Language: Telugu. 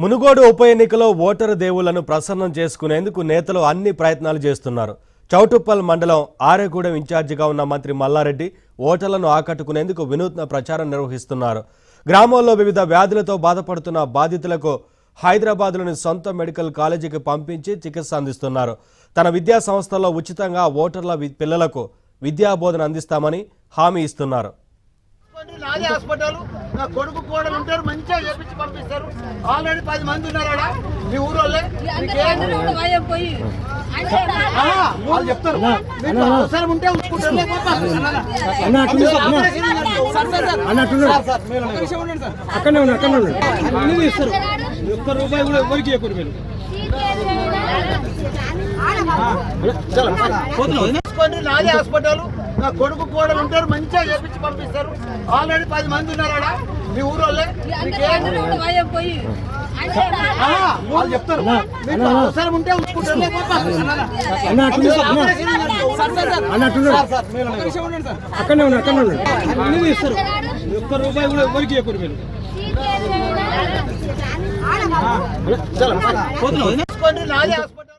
మునుగోడు ఉప ఎన్నికలో ఓటరు దేవుళ్ళను ప్రసన్నం చేసుకునేందుకు నేతలు అన్ని ప్రయత్నాలు చేస్తున్నారు. చౌటుప్పల్ మండలం ఆరేగూడెం ఇన్ఛార్జిగా ఉన్న మంత్రి మల్లారెడ్డి ఓటర్లను ఆకట్టుకునేందుకు వినూత్న ప్రచారం నిర్వహిస్తున్నారు. గ్రామాల్లో వివిధ వ్యాధులతో బాధపడుతున్న బాధితులకు హైదరాబాద్లోని సొంత మెడికల్ కాలేజీకి పంపించి చికిత్స అందిస్తున్నారు. తన విద్యా సంస్థల్లో ఉచితంగా ఓటర్ల పిల్లలకు విద్యా బోధన అందిస్తామని హామీ ఇస్తున్నారు. నా కొడుకు కోడలు ఉంటారు మంచిగా చేపించి పంపిస్తారు ఆల్రెడీ పది మంది ఉన్నారు ఆడ మీ ఊరోళ్ళే వాళ్ళు చెప్తారు మీకు అవసరం ఉంటే ఉంచుకుంటారు. అక్కడనే ఉన్నారు అక్కడనే ఉన్నారు ఇస్తారు ఒక్క రూపాయి కూడా ఎవరికి ఇవ్వకూడదు మీరు నాది హాస్పిటల్ నా కొడుకు కోడలు ఉంటారు మంచిగా చేపించి పంపిస్తారు ఆల్రెడీ పది మంది ఉన్నారు ఆడ మీ ఆ, వాళ్ళు చెప్తారు. అవసరం ఉంటే. అక్కడనే ఉన్నారు అక్కడనే ఉన్నారు? అన్ని ఇస్తారు ఒక్క రూపాయి కూడా ఎవరికి ఇవ్వకూడదు మీరు. హాస్పిటల్.